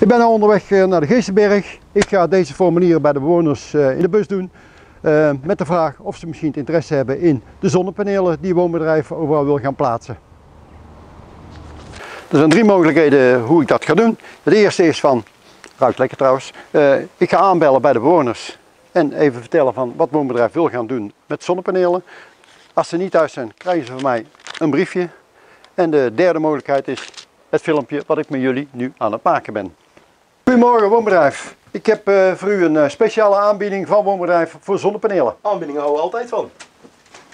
Ik ben nu onderweg eh, naar de Geestenberg. Ik ga deze formulieren bij de bewoners eh, in de bus doen. eh, Met de vraag of ze misschien het interesse hebben in de zonnepanelen die woonbedrijf overal wil gaan plaatsen. Er zijn drie mogelijkheden hoe ik dat ga doen. Het eerste is van, ruikt lekker trouwens, ik ga aanbellen bij de bewoners en even vertellen van wat woonbedrijf wil gaan doen met zonnepanelen. Als ze niet thuis zijn, krijgen ze van mij een briefje. En de derde mogelijkheid is het filmpje wat ik met jullie nu aan het maken ben. Goedemorgen woonbedrijf. Ik heb eh, voor u een eh, speciale aanbieding van woonbedrijf voor zonnepanelen. Aanbiedingen houden we altijd van.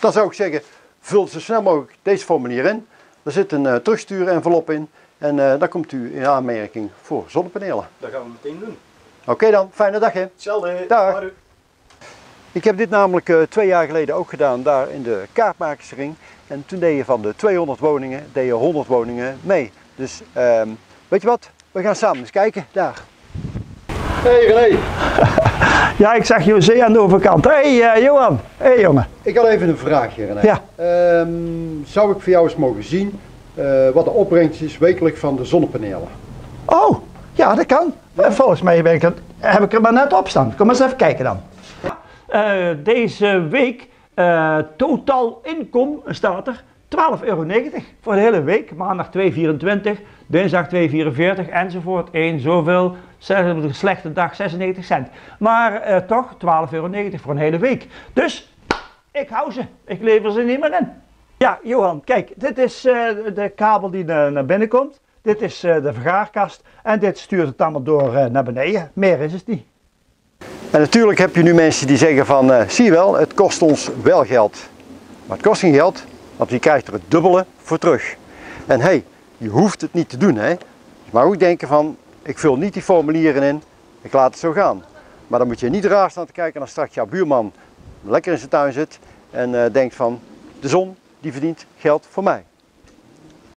Dan zou ik zeggen, vul zo snel mogelijk deze formulier in. Er zit een uh, terugsturen envelop in en uh, dan komt u in aanmerking voor zonnepanelen. Dat gaan we meteen doen. Oké dan, fijne dag hè. Hetzelfde. Dag. Houdoe. Ik heb dit namelijk twee jaar geleden ook gedaan daar in de kaartmakersring. En toen deed je van de 200 woningen, deed je 100 woningen mee. Dus ehm, weet je wat, we gaan samen eens kijken daar. Hey René, Ja, ik zag José aan de overkant. Hé hey, eh, Johan. Hé hey, jongen. ik had even een vraagje René. Ja. Ehm, zou ik voor jou eens mogen zien eh, wat de opbrengst is wekelijk van de zonnepanelen? Oh, ja, dat kan. Eh, Volgens mij ben ik het- heb ik er maar net op staan. Kom eens even kijken dan. Eh, deze week eh, totaal inkom staat er 12,90 euro voor de hele week. Maandag 2,24, dinsdag 2,44 enzovoort. 1 zoveel, slechte dag 96 cent. Maar eh, toch 12,90 euro voor een hele week. Dus ik hou ze. Ik lever ze niet meer in. Ja, Johan, kijk, dit is eh, de kabel die naar, naar binnen komt. Dit is eh, de vergaarkast en dit stuurt het allemaal door eh, naar beneden. Meer is het niet. En natuurlijk heb je nu mensen die zeggen van, eh, zie je wel, het kost ons wel geld. Maar het kost geen geld, want je krijgt er het dubbele voor terug. En hé, hey, je hoeft het niet te doen hè. Je mag ook denken van, ik vul niet die formulieren in, ik laat het zo gaan. Maar dan moet je niet raar staan te kijken als straks jouw buurman lekker in zijn tuin zit en eh, denkt van, de zon die verdient geld voor mij.